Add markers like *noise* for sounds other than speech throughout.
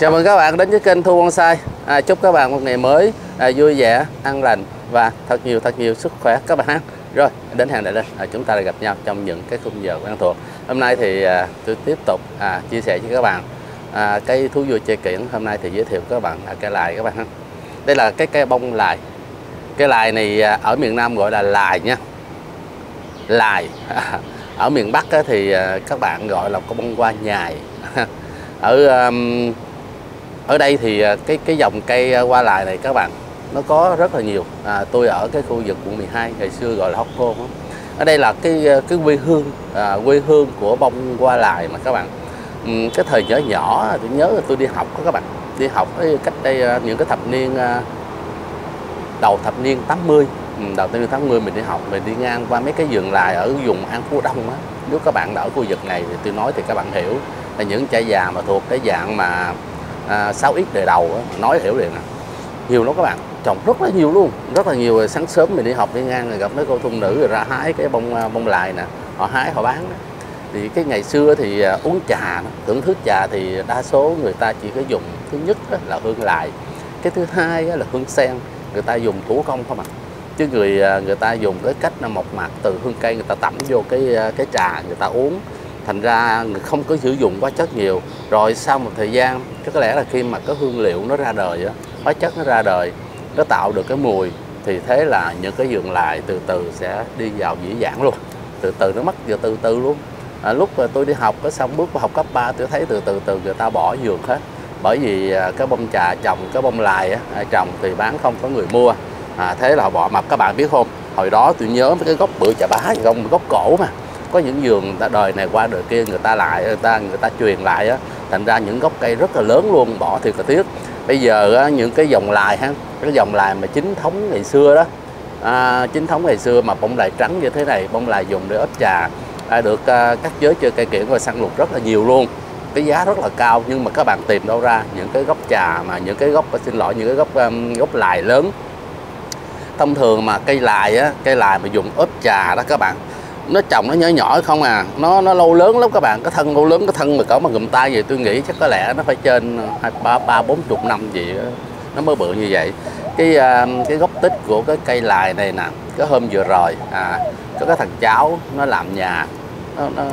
Chào mừng các bạn đến với kênh Thu Bonsai à, Chúc các bạn một ngày mới à, vui vẻ, an lành và thật nhiều thật nhiều sức khỏe các bạn Rồi, đến hàng đại lên à, Chúng ta lại gặp nhau trong những cái khung giờ quen thuộc. Hôm nay thì à, tôi tiếp tục à, chia sẻ với các bạn à, Cây thú vui chơi kiển. Hôm nay thì giới thiệu các bạn là cây lài các bạn ha. Đây là cái cây bông lài. Cây lài này à, ở miền Nam gọi là lài nha. Lài. *laughs* Ở miền Bắc á, thì à, các bạn gọi là có bông hoa nhài. *laughs* Ở um, ở đây thì à, cái cái dòng cây à, hoa lại này các bạn nó có rất là nhiều. À, tôi ở cái khu vực quận 12 ngày xưa gọi là Hóc Môn ở đây là cái à, cái quê hương à, quê hương của bông hoa lại mà các bạn. Ừ, cái thời nhỏ nhỏ tôi nhớ là tôi đi học đó các bạn. Đi học cách đây những cái thập niên đầu thập niên 80 ừ, đầu thập niên 80 mình đi học mình đi ngang qua mấy cái vườn lại ở vùng An Phú Đông á. Nếu các bạn đã ở khu vực này thì tôi nói thì các bạn hiểu là những chai già mà thuộc cái dạng mà à, 6x đời đầu đó, nói hiểu liền à. nhiều lắm các bạn trồng rất là nhiều luôn. Rất là nhiều sáng sớm mình đi học đi ngang rồi gặp mấy cô thôn nữ rồi ra hái cái bông à, bông lại nè họ hái họ bán thì cái ngày xưa thì à, uống trà thưởng thức trà thì đa số người ta chỉ có dùng thứ nhất là hương lại cái thứ hai là hương sen người ta dùng thủ công không ạ chứ người người ta dùng cái cách là mộc mạc từ hương cây người ta tẩm vô cái cái trà người ta uống thành ra không có sử dụng hóa chất nhiều. Rồi sau một thời gian chắc có lẽ là khi mà cái hương liệu nó ra đời á hóa chất nó ra đời nó tạo được cái mùi thì thế là những cái giường lại từ từ sẽ đi vào dĩ dãn luôn. Từ từ nó mất vừa từ từ luôn. À, lúc mà tôi đi học có xong bước vào học cấp 3 tôi thấy từ từ từ người ta bỏ giường hết. Bởi vì à, cái bông trà trồng cái bông lài á, trồng thì bán không có người mua. À, thế là họ bỏ mập các bạn biết không hồi đó tôi nhớ cái gốc bưởi trà bá gốc gốc cổ mà có những vườn ta đời này qua đời kia người ta lại người ta người ta truyền lại á. Thành ra những gốc cây rất là lớn luôn bỏ thì là tiếc bây giờ á, những cái dòng lài ha cái dòng lài mà chính thống ngày xưa đó à, chính thống ngày xưa mà bông lài trắng như thế này bông lài dùng để ớt trà à, được à, các giới chơi cây kiển và săn lục rất là nhiều luôn. Cái giá rất là cao nhưng mà các bạn tìm đâu ra những cái gốc trà mà những cái gốc xin lỗi những cái gốc um, gốc lài lớn. Thông thường mà cây lài á cây lài mà dùng ớt trà đó các bạn nó trồng nó nhỏ nhỏ không à. Nó nó lâu lớn lắm các bạn. Cái thân lâu lớn cái thân mà cỡ mà gùm tay vậy tôi nghĩ chắc có lẽ nó phải trên hai ba ba bốn chục năm gì đó. nó mới bự như vậy. Cái à, cái gốc tích của cái cây lài này nè cái hôm vừa rồi à có cái thằng cháu nó làm nhà. Nó, nó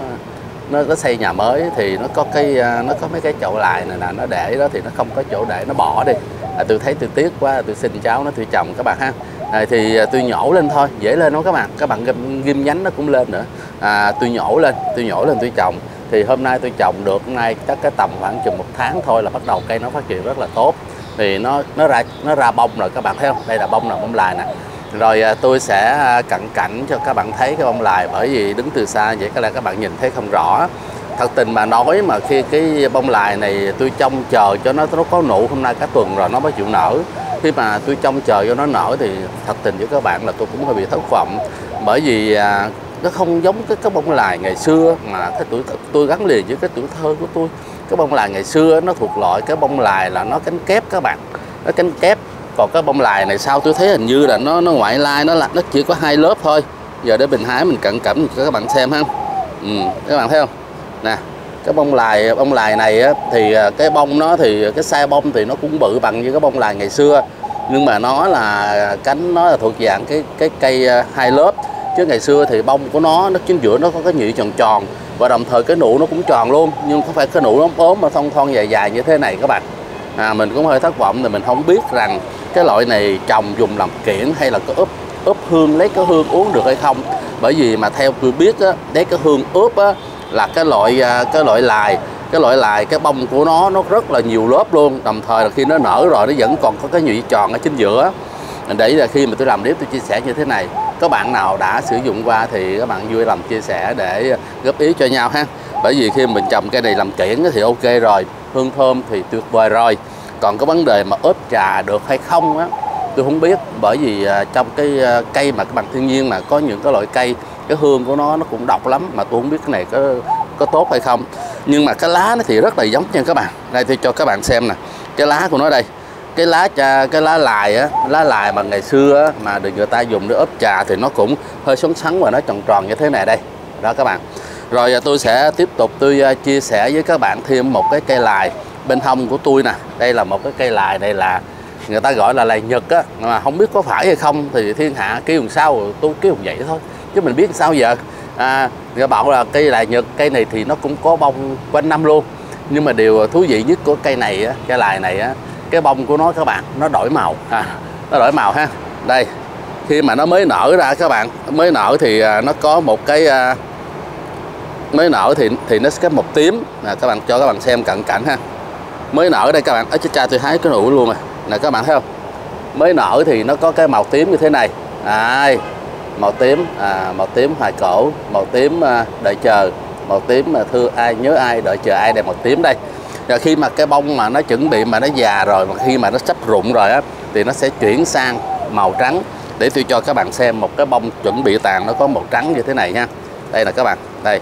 nó, nó xây nhà mới thì nó có cái à, nó có mấy cái chậu lài này nè. Nó để đó thì nó không có chỗ để nó bỏ đi. À, tôi thấy tôi tiếc quá tôi xin cháu nó tôi chồng các bạn ha à, thì à, tôi nhổ lên thôi dễ lên đó các bạn. Các bạn ghim, ghim nhánh nó cũng lên nữa. À, tôi nhổ lên tôi nhổ lên tôi trồng. Thì hôm nay tôi trồng được nay chắc cái tầm khoảng chừng một tháng thôi là bắt đầu cây nó phát triển rất là tốt. Thì nó nó ra nó ra bông rồi các bạn thấy không? Đây là bông là bông lài nè. Rồi à, tôi sẽ à, cận cảnh cho các bạn thấy cái bông lài bởi vì đứng từ xa vậy có lẽ các bạn nhìn thấy không rõ. Thật tình mà nói mà khi cái bông lài này tôi trông chờ cho nó nó có nụ hôm nay cả tuần rồi nó mới chịu nở khi mà tôi trông chờ cho nó nở thì thật tình với các bạn là tôi cũng hơi bị thất vọng. Bởi vì à, nó không giống cái cái bông lài ngày xưa mà cái tuổi tôi gắn liền với cái tuổi thơ của tôi. Cái bông lài ngày xưa nó thuộc loại cái bông lài là nó cánh kép các bạn. Nó cánh kép còn cái bông lài này sao tôi thấy hình như là nó nó ngoại lai nó là nó chỉ có hai lớp thôi. Giờ để mình hái mình cận cảnh cho các bạn xem ha. Ừ, các bạn thấy không? Nè cái bông lài bông lài này á, thì à, cái bông nó thì cái size bông thì nó cũng bự bằng như cái bông lài ngày xưa. Nhưng mà nó là cánh nó là thuộc dạng cái cái cây à, hai lớp. Chứ ngày xưa thì bông của nó nó chính giữa nó có cái nhụy tròn tròn và đồng thời cái nụ nó cũng tròn luôn. Nhưng không phải cái nụ nó ốm mà thon thon dài dài như thế này các bạn. À, mình cũng hơi thất vọng thì mình không biết rằng cái loại này trồng dùng làm kiển hay là có ướp ướp hương lấy cái hương uống được hay không. Bởi vì mà theo tôi biết á lấy cái hương ướp á là cái loại à, cái loại lài, cái loại lài, cái bông của nó nó rất là nhiều lớp luôn. Đồng thời là khi nó nở rồi, nó vẫn còn có cái nhụy tròn ở chính giữa. Để là khi mà tôi làm clip tôi chia sẻ như thế này các bạn nào đã sử dụng qua thì các bạn vui lòng chia sẻ để góp ý cho nhau ha. Bởi vì khi mình trồng cây này làm kiển thì ok rồi, hương thơm thì tuyệt vời rồi. Còn cái vấn đề mà ướp trà được hay không á, tôi không biết. Bởi vì à, trong cái à, cây mà các bạn thiên nhiên mà có những cái loại cây cái hương của nó nó cũng độc lắm mà tôi không biết cái này có có tốt hay không. Nhưng mà cái lá nó thì rất là giống nha các bạn. Đây tôi cho các bạn xem nè. Cái lá của nó đây. Cái lá trà cái lá lài á lá lài mà ngày xưa á, mà được người ta dùng để ướp trà thì nó cũng hơi sống sắn và nó tròn tròn như thế này đây. Đó các bạn. Rồi à, tôi sẽ tiếp tục tôi à, chia sẻ với các bạn thêm một cái cây lài bên hông của tôi nè. Đây là một cái cây lài đây là người ta gọi là lài nhật á. Mà không biết có phải hay không thì thiên hạ kêu làm sao tôi kêu vậy thôi chứ mình biết sao giờ? À, người bảo là cây lài nhật cây này thì nó cũng có bông quanh năm luôn. Nhưng mà điều thú vị nhất của cây này á, cây lài này á, cái bông của nó các bạn nó đổi màu. À, nó đổi màu ha. Đây khi mà nó mới nở ra các bạn mới nở thì à, nó có một cái à, mới nở thì thì nó sẽ một tím. Nè các bạn cho các bạn xem cận cảnh ha. Mới nở đây các bạn. Ở cha tôi hái cái nụ luôn mà nè các bạn thấy không? Mới nở thì nó có cái màu tím như thế này. À, màu tím à, màu tím hoài cổ màu tím à, đợi chờ màu tím mà thưa ai nhớ ai đợi chờ ai đẹp màu tím đây. Và khi mà cái bông mà nó chuẩn bị mà nó già rồi mà khi mà nó sắp rụng rồi á thì nó sẽ chuyển sang màu trắng. Để tôi cho các bạn xem một cái bông chuẩn bị tàn nó có màu trắng như thế này nha. Đây là các bạn đây.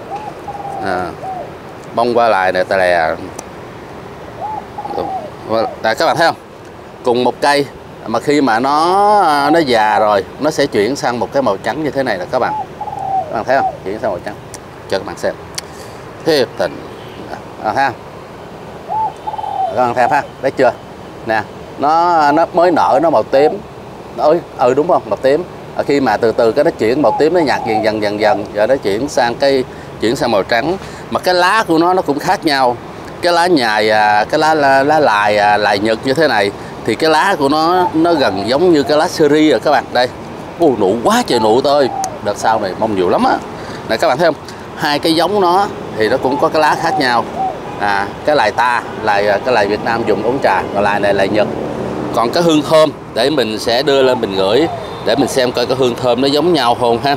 À, bông qua lại này là à, các bạn thấy không? Cùng một cây mà khi mà nó nó già rồi nó sẽ chuyển sang một cái màu trắng như thế này là các bạn. Các bạn thấy không? Chuyển sang màu trắng. Cho các bạn xem. Thiệt tình. À, thấy không? Các bạn thấy ha thấy chưa? Nè nó nó mới nở nó màu tím. Ơi ừ đúng không? Màu tím. À, khi mà từ từ cái nó chuyển màu tím nó nhạt dần dần dần dần rồi nó chuyển sang cái chuyển sang màu trắng. Mà cái lá của nó nó cũng khác nhau. Cái lá nhài à, cái lá lá, lá lài à, lài nhật như thế này thì cái lá của nó nó gần giống như cái lá seri rồi các bạn. Đây. Ô nụ quá trời nụ thôi đợt sau này mong nhiều lắm á. Này các bạn thấy không? Hai cái giống nó thì nó cũng có cái lá khác nhau. À cái lài ta, lài à, cái lài Việt Nam dùng uống trà còn lài này là Nhật. Còn cái hương thơm, để mình sẽ đưa lên mình gửi, để mình xem coi cái hương thơm nó giống nhau không ha.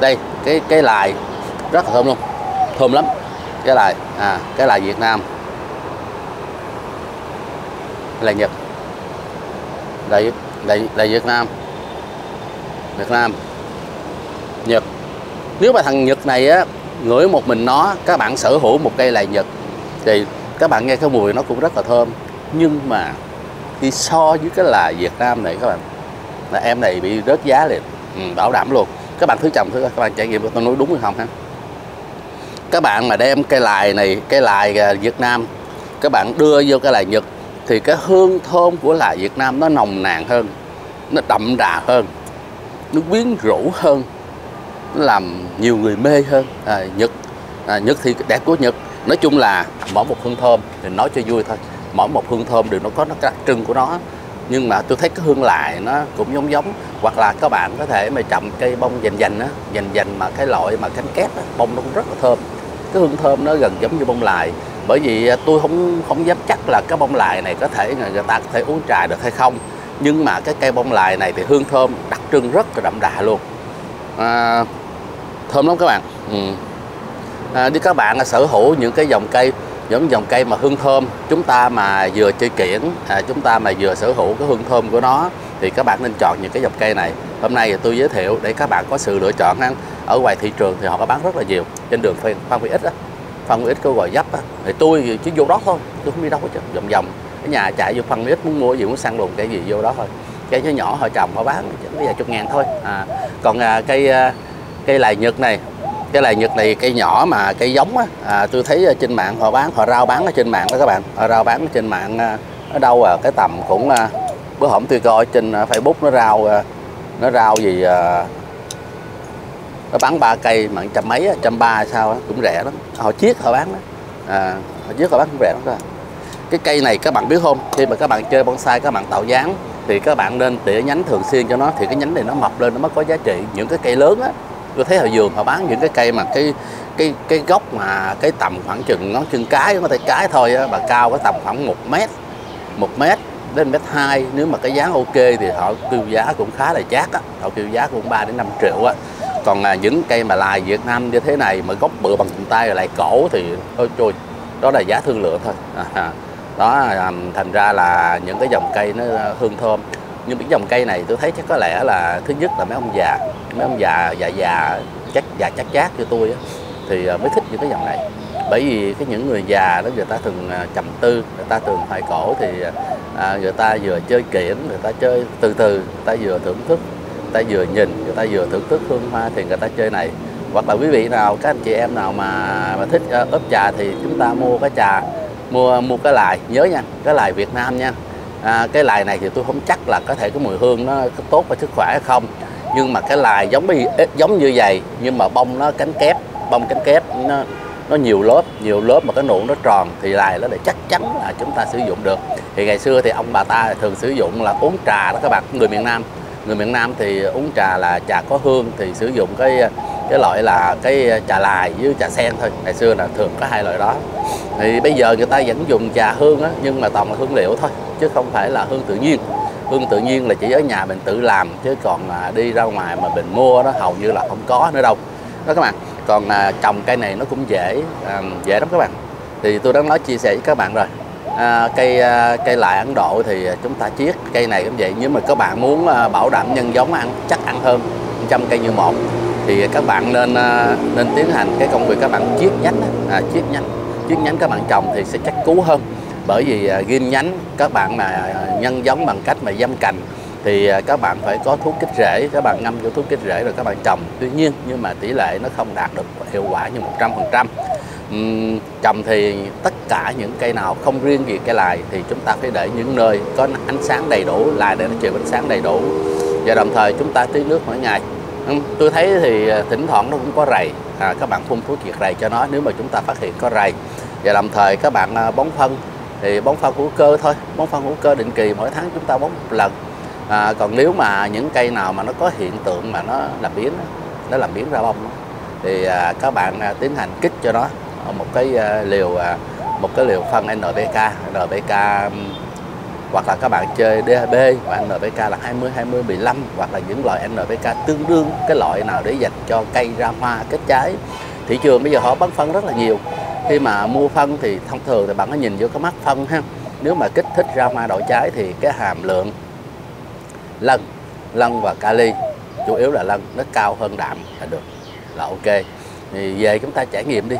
Đây, cái cái lài rất là thơm luôn. Thơm lắm. Cái lài à cái lài Việt Nam là Nhật. Đây đây đây Việt Nam. Việt Nam. Nhật. Nếu mà thằng Nhật này á ngửi một mình nó các bạn sở hữu một cây lài Nhật thì các bạn nghe cái mùi nó cũng rất là thơm. Nhưng mà khi so với cái là Việt Nam này các bạn là em này bị rớt giá liền. Ừ, bảo đảm luôn. Các bạn thứ trồng thứ các bạn trải nghiệm tôi nói đúng hay không ha? Các bạn mà đem cây lài này cây lài à, Việt Nam các bạn đưa vô cái lài Nhật thì cái hương thơm của lại Việt Nam nó nồng nàn hơn nó đậm đà hơn nó quyến rũ hơn nó làm nhiều người mê hơn. À, Nhật à, Nhật thì đẹp của Nhật. Nói chung là mỗi một hương thơm thì nói cho vui thôi. Mỗi một hương thơm đều nó có nó đặc trưng của nó. Nhưng mà tôi thấy cái hương lại nó cũng giống giống. Hoặc là các bạn có thể mà trồng cây bông dành dành á dành dành mà cái loại mà cánh kép á, bông nó cũng rất là thơm. Cái hương thơm nó gần giống như bông lại bởi vì à, tôi không không dám chắc là cái bông lại này có thể người ta có thể uống trà được hay không. Nhưng mà cái cây bông lại này thì hương thơm đặc trưng rất là đậm đà luôn. À, thơm lắm các bạn. Ừ. à, các bạn sở hữu những cái dòng cây những dòng cây mà hương thơm chúng ta mà vừa chơi kiển à, chúng ta mà vừa sở hữu cái hương thơm của nó thì các bạn nên chọn những cái dòng cây này. Hôm nay tôi giới thiệu để các bạn có sự lựa chọn ha ở ngoài thị trường thì họ có bán rất là nhiều trên đường phan phan huy ích đó phân ít kêu gọi dấp á. Thì tôi chỉ vô đó thôi tôi không đi đâu hết chứ vòng vòng. Cái nhà chạy vô phân ít muốn mua gì muốn săn lùng cái gì vô đó thôi. Cây nhỏ nhỏ họ trồng họ bán chỉ vài chục ngàn thôi. À, còn à, cây à, cây lại nhật này cái lài nhật này cây nhỏ mà cây giống á à, tôi thấy trên mạng họ bán họ rao bán ở trên mạng đó các bạn. Họ rao bán ở trên mạng à, ở đâu à cái tầm cũng à, bữa hổm tôi coi trên à, facebook nó rao à, nó rao gì à, nó bán ba cây mà trăm mấy trăm ba sao đó, cũng rẻ lắm. Họ chiết họ bán đó. À, họ chiết họ bán cũng rẻ lắm đó. Cái cây này các bạn biết không? Khi mà các bạn chơi bonsai các bạn tạo dáng thì các bạn nên tỉa nhánh thường xuyên cho nó thì cái nhánh này nó mọc lên nó mới có giá trị. Những cái cây lớn á tôi thấy họ vườn họ bán những cái cây mà cái cái cái gốc mà cái tầm khoảng chừng ngón chân cái có thể cái thôi á, mà cao cái tầm khoảng một mét một mét đến mét hai. Nếu mà cái dáng ok thì họ kêu giá cũng khá là chát á. Họ kêu giá cũng 3 đến 5 triệu á còn à, những cây mà lai Việt Nam như thế này mà gốc bự bằng tay rồi lại cổ thì ôi trôi đó là giá thương lượng thôi. À, à, đó à, thành ra là những cái dòng cây nó à, hương thơm. Nhưng những dòng cây này tôi thấy chắc có lẽ là thứ nhất là mấy ông già mấy ông già già già chắc già chắc chát như tôi á, thì à, mới thích những cái dòng này. Bởi vì cái những người già đó người ta thường trầm tư người ta thường hoài cổ thì à, người ta vừa chơi kiển người ta chơi từ từ người ta vừa thưởng thức ta vừa nhìn người ta vừa thưởng thức hương hoa thì người ta chơi này. Hoặc là quý vị nào các anh chị em nào mà, mà thích ờ, ướp trà thì chúng ta mua cái trà mua mua cái lài. Nhớ nha cái lài Việt Nam nha. À, cái lài này thì tôi không chắc là có thể cái mùi hương nó có tốt và sức khỏe hay không. Nhưng mà cái lài giống như giống như vậy nhưng mà bông nó cánh kép bông cánh kép nó nó nhiều lớp nhiều lớp mà cái nụ nó tròn thì lài nó để chắc chắn là chúng ta sử dụng được. Thì ngày xưa thì ông bà ta thường sử dụng là uống trà đó các bạn người miền Nam người miền Nam thì uống trà là trà có hương, thì sử dụng cái cái loại là cái trà lài với trà sen thôi. Ngày xưa là thường có hai loại đó. Thì bây giờ người ta vẫn dùng trà hương á, nhưng mà toàn là hương liệu thôi, chứ không phải là hương tự nhiên. Hương tự nhiên là chỉ ở nhà mình tự làm, chứ còn à, đi ra ngoài mà mình mua nó hầu như là không có nữa đâu. Đó các bạn. Còn à, trồng cây này nó cũng dễ à, dễ lắm các bạn. Thì tôi đã nói, chia sẻ với các bạn rồi à, cây à, cây lại Ấn Độ thì chúng ta chiết cây này cũng vậy. Nếu mà các bạn muốn à, bảo đảm nhân giống ăn chắc ăn hơn trăm cây như một thì các bạn nên à, nên tiến hành cái công việc các bạn chiết nhánh à, chiết nhánh chiết nhánh các bạn trồng thì sẽ chắc cú hơn. Bởi vì à, ghim nhánh các bạn mà à, nhân giống bằng cách mà dâm cành thì à, các bạn phải có thuốc kích rễ. Các bạn ngâm vô thuốc kích rễ rồi các bạn trồng. Tuy nhiên nhưng mà tỷ lệ nó không đạt được hiệu quả như 100% uhm, trồng thì tất cả những cây nào không riêng gì cây lài thì chúng ta phải để những nơi có ánh sáng đầy đủ lài để nó chịu ánh sáng đầy đủ. Và đồng thời chúng ta tưới nước mỗi ngày. Tôi thấy thì à, thỉnh thoảng nó cũng có rầy. À, các bạn phun thuốc diệt rầy cho nó nếu mà chúng ta phát hiện có rầy. Và đồng thời các bạn à, bón phân thì bón phân hữu cơ thôi bón phân hữu cơ định kỳ mỗi tháng chúng ta bón một lần. À, còn nếu mà những cây nào mà nó có hiện tượng mà nó làm biến nó làm biến ra bông thì à, các bạn à, tiến hành kích cho nó một cái ờ, liều à, một cái liều phân NPK NPK hoặc là các bạn chơi DHB và NPK là 20 20 15 hoặc là những loại NPK tương đương, cái loại nào để dành cho cây, ra hoa, kết trái. Thị trường bây giờ họ bán phân rất là nhiều. Khi mà mua phân thì thông thường thì bạn có nhìn vô cái mắt phân ha. Nếu mà kích thích ra hoa đậu trái thì cái hàm lượng lân lân và kali, chủ yếu là lân, nó cao hơn đạm là được. Là ok. Thì về chúng ta trải nghiệm đi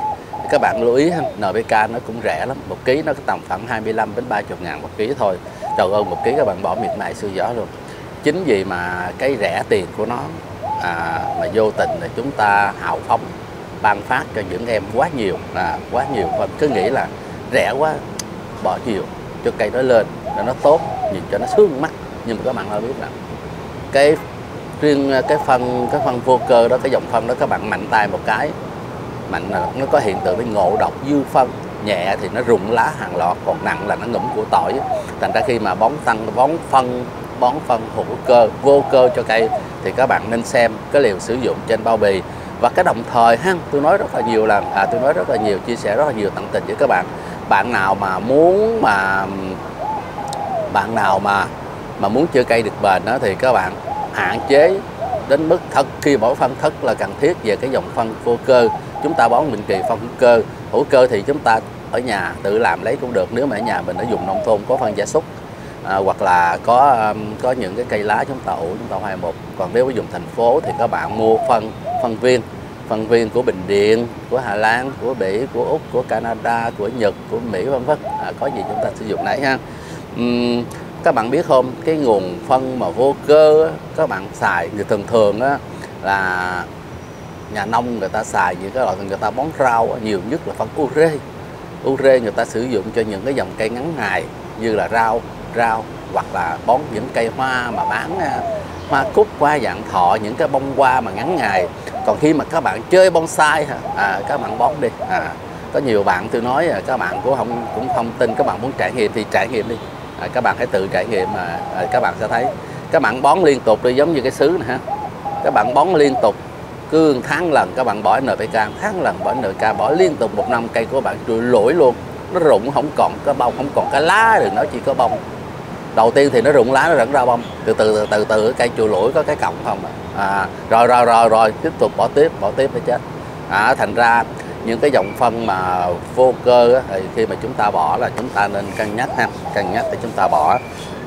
các bạn lưu ý ha NPK nó cũng rẻ lắm một ký nó tầm khoảng 25 đến 30 ngàn một ký thôi. Trời ơi một ký các bạn bỏ miệt mài siêu gió luôn. Chính vì mà cái rẻ tiền của nó à, mà vô tình là chúng ta hào phóng ban phát cho những em quá nhiều là quá nhiều. Và cứ nghĩ là rẻ quá bỏ nhiều cho cây nó lên cho nó tốt nhìn cho nó sướng mắt. Nhưng mà các bạn đã biết rằng cái riêng à, cái phân cái phân vô cơ đó cái dòng phân đó các bạn mạnh tay một cái mạnh là nó có hiện tượng cái ngộ độc dư phân nhẹ thì nó rụng lá hàng loạt còn nặng là nó ngủm của tỏi. Thành ra khi mà bón tăng bón phân bón phân hữu cơ vô cơ cho cây thì các bạn nên xem cái liều sử dụng trên bao bì. Và cái đồng thời ha tôi nói rất là nhiều lần à, tôi nói rất là nhiều chia sẻ rất là nhiều tận tình với các bạn. Bạn nào mà muốn mà bạn nào mà mà muốn chơi cây được bền đó thì các bạn hạn chế đến mức thật khi bỏ phân thất là cần thiết về cái dòng phân vô cơ chúng ta bón định kỳ phân hữu cơ hữu cơ thì chúng ta ở nhà tự làm lấy cũng được nếu mà ở nhà mình ở dùng nông thôn có phân gia súc à, hoặc là có um, có những cái cây lá chúng ta ủ chúng ta hoa một còn nếu dùng thành phố thì các bạn mua phân phân viên phân viên của Bình Điện, của Hà Lan, của Bỉ, của Úc, của Canada, của Nhật, của Mỹ vân vân. À, có gì chúng ta sử dụng đấy ha. Uhm, các bạn biết không, cái nguồn phân mà vô cơ các bạn xài thì thường thường á, là nhà nông người ta xài những cái loại người ta bón rau nhiều nhất là phân ure. Ure người ta sử dụng cho những cái dòng cây ngắn ngày như là rau, rau hoặc là bón những cây hoa mà bán à, hoa cúc hoa dạng thọ những cái bông hoa mà ngắn ngày. Còn khi mà các bạn chơi bonsai à, các bạn bón đi. À, có nhiều bạn tôi nói các bạn cũng không cũng không tin các bạn muốn trải nghiệm thì trải nghiệm đi. À, các bạn hãy tự trải nghiệm mà à, các bạn sẽ thấy. Các bạn bón liên tục đi giống như cái xứ này ha các bạn bón liên tục cứ tháng lần các bạn bỏ NPK tháng lần bỏ NPK bỏ liên tục một năm cây của bạn trụi lỗi luôn. Nó rụng không còn cái bông không còn cái lá được nó chỉ có bông. Đầu tiên thì nó rụng lá nó rẫn ra bông. Từ từ từ từ, từ cây chùi lỗi có cái cọng không à rồi rồi rồi rồi tiếp tục bỏ tiếp bỏ tiếp để chết. À, thành ra những cái dòng phân mà vô cơ á, thì khi mà chúng ta bỏ là chúng ta nên cân nhắc ha cân nhắc để chúng ta bỏ.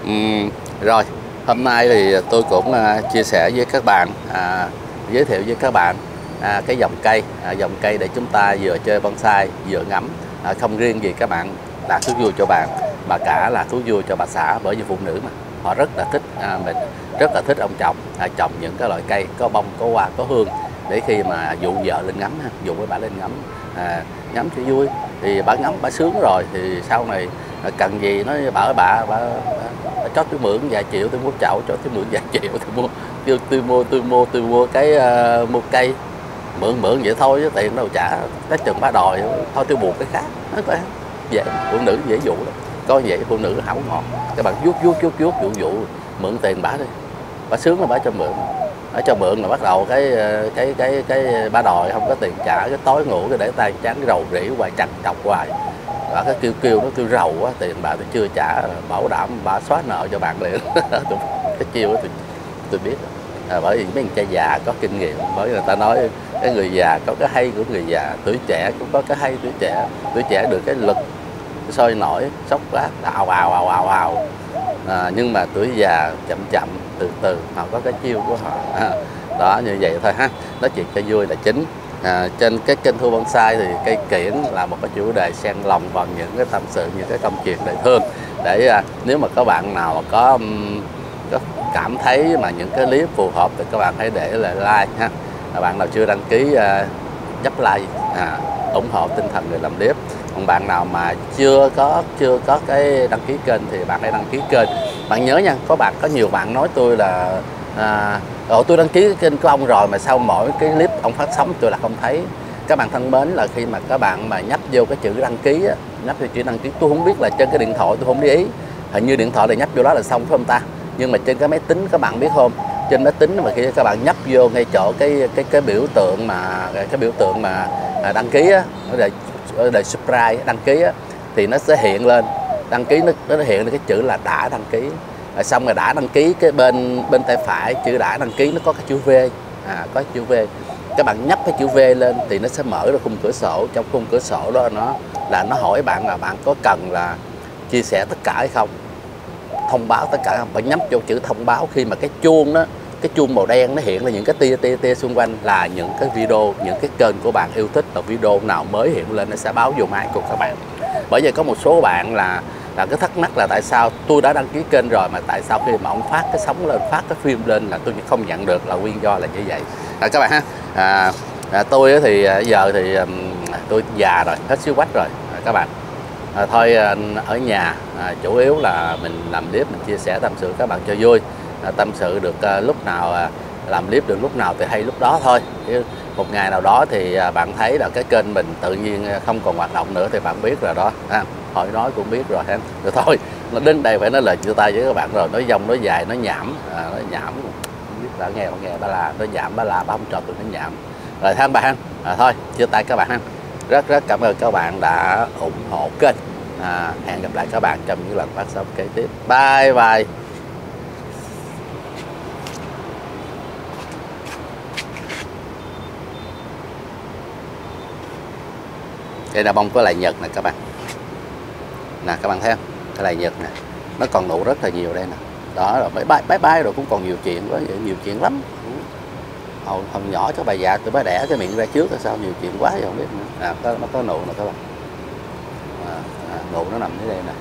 Uhm, rồi hôm nay thì tôi cũng uh, chia sẻ với các bạn à, giới thiệu với các bạn à, cái dòng cây à, dòng cây để chúng ta vừa chơi bonsai vừa ngắm. À, không riêng gì các bạn đạt thú vui cho bạn mà cả là thú vui cho bà xã bởi vì phụ nữ mà. Họ rất là thích à, mình rất là thích ông chồng à, trồng những cái loại cây có bông có hoa có hương để khi mà dụ vợ lên ngắm ha dụ với bà lên ngắm à, ngắm cho vui. Thì bà ngắm bà sướng rồi thì sau này à, cần gì nói bà bà bà, bà cho tôi mượn vài triệu tôi mua chậu cho tôi mượn vài triệu tôi mua tôi, tôi mua tôi mua tôi mua cái à, uh, mua cây. Mượn mượn vậy thôi chứ tiền đâu trả. Cái chừng ba đòi thôi tôi buộc cái khác. Nó coi dễ phụ nữ dễ dụ lắm. Có vậy phụ nữ hảo ngọt. Các bạn vuốt vuốt vuốt vuốt dụ dụ mượn tiền bả đi. Bà sướng là bả cho mượn. Ở cho mượn là bắt đầu cái à, cái cái cái ba đòi không có tiền trả. Cái tối ngủ cái để tay chán rầu rĩ hoài chặt chọc hoài. Bà cái kêu kêu nó kêu rầu quá tiền bà tôi chưa trả. Bảo đảm bà xóa nợ cho bạn liền. *laughs* Cái chiêu đó tôi tôi biết. À, bởi vì mấy cha già có kinh nghiệm bởi vì người ta nói cái người già có cái hay của người già tuổi trẻ cũng có cái hay tuổi trẻ tuổi trẻ được cái lực sôi nổi sốc quá ào ào ào ào ào. À, nhưng mà tuổi già chậm chậm từ từ họ có cái chiêu của họ. À, đó như vậy thôi ha. Nói chuyện cho vui là chính. À, trên cái kênh thu bonsai thì cây kiển là một cái chủ đề xen lòng vào những cái tâm sự những cái công chuyện đời thương để à, nếu mà các bạn nào mà có, có cảm thấy mà những cái clip phù hợp thì các bạn hãy để lại like ha. À, bạn nào chưa đăng ký à, nhấp like à, ủng hộ tinh thần người làm clip. Còn bạn nào mà chưa có chưa có cái đăng ký kênh thì bạn hãy đăng ký kênh. Bạn nhớ nha có bạn có nhiều bạn nói tôi là à, Ồ, tôi đăng ký kênh của ông rồi mà sau mỗi cái clip ông phát sóng tôi là không thấy. Các bạn thân mến là khi mà các bạn mà nhấp vô cái chữ đăng ký á, nhấp vô chữ đăng ký tôi không biết là trên cái điện thoại tôi không để ý. Hình như điện thoại là nhấp vô đó là xong phải không ta? Nhưng mà trên cái máy tính các bạn biết không? Trên máy tính mà khi các bạn nhấp vô ngay chỗ cái cái cái biểu tượng mà, cái biểu tượng mà à, đăng ký á để để subscribe đăng ký á, thì nó sẽ hiện lên. Đăng ký nó nó hiện lên cái chữ là đã đăng ký. Rồi xong rồi đã đăng ký cái bên bên tay phải, chữ đã đăng ký nó có cái chữ V. À có chữ V. Các bạn nhấp cái chữ V lên thì nó sẽ mở ra khung cửa sổ. Trong khung cửa sổ đó nó, là nó hỏi bạn là bạn có cần là chia sẻ tất cả hay không? Thông báo tất cả bạn nhấp vô chữ thông báo khi mà cái chuông đó cái chuông màu đen nó hiện là những cái tia tia tia xung quanh là những cái video những cái kênh của bạn yêu thích Và video nào mới hiện lên nó sẽ báo dùm ai của các bạn. Bởi vì có một số bạn là là cái thắc mắc là tại sao tôi đã đăng ký kênh rồi mà tại sao khi mà ông phát cái sóng lên phát cái phim lên là tôi không nhận được là nguyên do là như vậy. À, các bạn ha à, à, tôi thì à, giờ thì tôi già rồi hết xíu quách rồi à, các bạn à, thôi à, anh ở nhà à, chủ yếu là mình làm clip mình chia sẻ tâm sự các bạn cho vui. À, tâm sự được à, lúc nào à, làm clip được lúc nào thì hay lúc đó thôi. Chứ một ngày nào đó thì à, bạn thấy là cái kênh mình tự nhiên à, không còn hoạt động nữa thì bạn biết rồi đó ha. Hỏi nói cũng biết rồi ha. Rồi thôi nó đến đây phải nói lời chia tay với các bạn rồi nói dông nói dài nói nhảm. À, nói nhảm biết đã nghe không nghe ba là nói giảm ba là ba không cho tụi nó nhảm. Rồi tham bạn. À, thôi chia tay các bạn ha rất rất cảm ơn các bạn đã ủng hộ kênh. À, hẹn gặp lại các bạn trong những lần phát sóng kế tiếp. Bye bye. Đây là bông có lại nhật nè các bạn. Nè các bạn thấy không? Cái lại nhật nè. Nó còn nụ rất là nhiều đây nè. Đó rồi bye bye bye bye rồi cũng còn nhiều chuyện quá nhiều chuyện lắm hồi, hồi nhỏ cho bà già tôi bà đẻ cái miệng ra trước là sao? Nhiều chuyện quá rồi không biết. Nữa à, có, nó có nụ nè các bạn. À, à, nụ nó nằm dưới đây nè.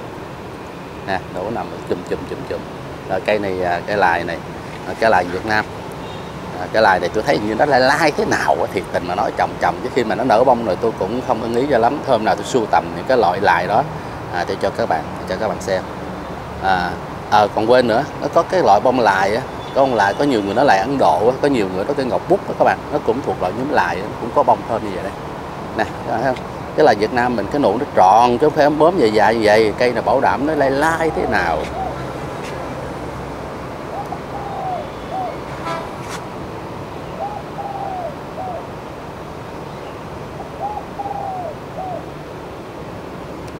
Nè nụ nó nằm chùm chùm chùm chùm. Rồi cây này à, cây lài này à, cây lài Việt Nam. À, cái lài này tôi thấy như nó lai lai thế nào thiệt tình mà nói chồng chồng. Chứ khi mà nó nở bông rồi tôi cũng không ưng ý cho lắm. Hôm nào tôi sưu tầm những cái loại lài đó à, để cho các bạn cho các bạn xem. À, à, còn quên nữa nó có cái loại bông lài á còn lại có nhiều người nó lại Ấn Độ có nhiều người có cái ngọc bút đó các bạn. Nó cũng thuộc loại nhóm lại cũng có bông thơm như vậy đây. Nè thấy không? Cái là Việt Nam mình cái nụ nó tròn, chứ không phải bớm dài dài như vậy. Cây là bảo đảm nó lai lai thế nào.